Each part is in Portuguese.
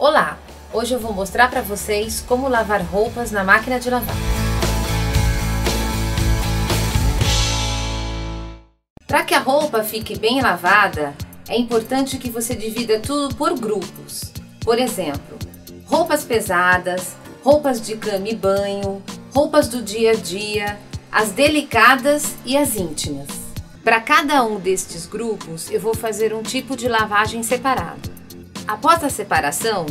Olá! Hoje eu vou mostrar para vocês como lavar roupas na máquina de lavar. Para que a roupa fique bem lavada, é importante que você divida tudo por grupos. Por exemplo, roupas pesadas, roupas de cama e banho, roupas do dia a dia, as delicadas e as íntimas. Para cada um destes grupos, eu vou fazer um tipo de lavagem separado. Após a separação,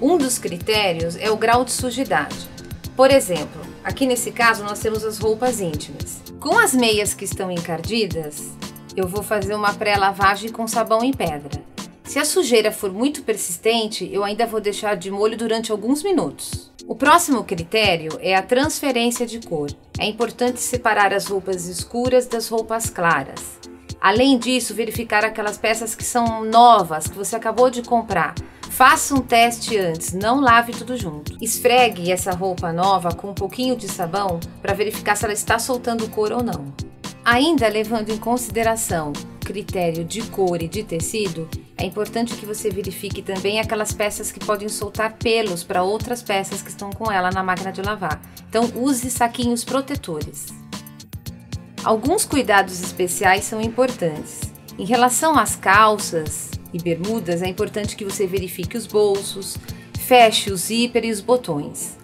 um dos critérios é o grau de sujidade. Por exemplo, aqui nesse caso nós temos as roupas íntimas. Com as meias que estão encardidas, eu vou fazer uma pré-lavagem com sabão em pedra. Se a sujeira for muito persistente, eu ainda vou deixar de molho durante alguns minutos. O próximo critério é a transferência de cor. É importante separar as roupas escuras das roupas claras. Além disso, verificar aquelas peças que são novas, que você acabou de comprar. Faça um teste antes, não lave tudo junto. Esfregue essa roupa nova com um pouquinho de sabão para verificar se ela está soltando cor ou não. Ainda levando em consideração critério de cor e de tecido, é importante que você verifique também aquelas peças que podem soltar pelos para outras peças que estão com ela na máquina de lavar. Então, use saquinhos protetores. Alguns cuidados especiais são importantes. Em relação às calças e bermudas, é importante que você verifique os bolsos, feche o zíper e os botões.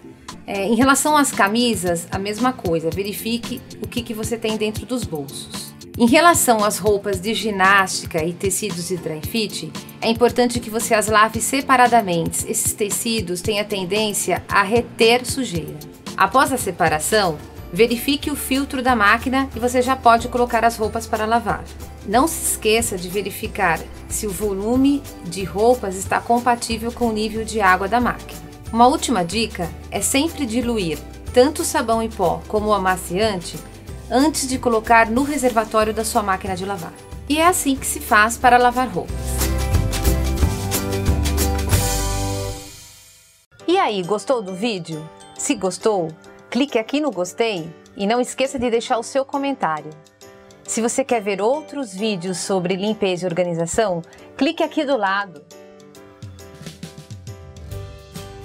É, em relação às camisas, a mesma coisa, verifique o que, que você tem dentro dos bolsos. Em relação às roupas de ginástica e tecidos de dry fit, é importante que você as lave separadamente. Esses tecidos têm a tendência a reter sujeira. Após a separação, Verifique o filtro da máquina e você já pode colocar as roupas para lavar. Não se esqueça de verificar se o volume de roupas está compatível com o nível de água da máquina. Uma última dica é sempre diluir tanto o sabão em pó como o amaciante antes de colocar no reservatório da sua máquina de lavar. E é assim que se faz para lavar roupas. E aí, gostou do vídeo? Se gostou, Clique aqui no gostei e não esqueça de deixar o seu comentário. Se você quer ver outros vídeos sobre limpeza e organização, clique aqui do lado.